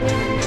啊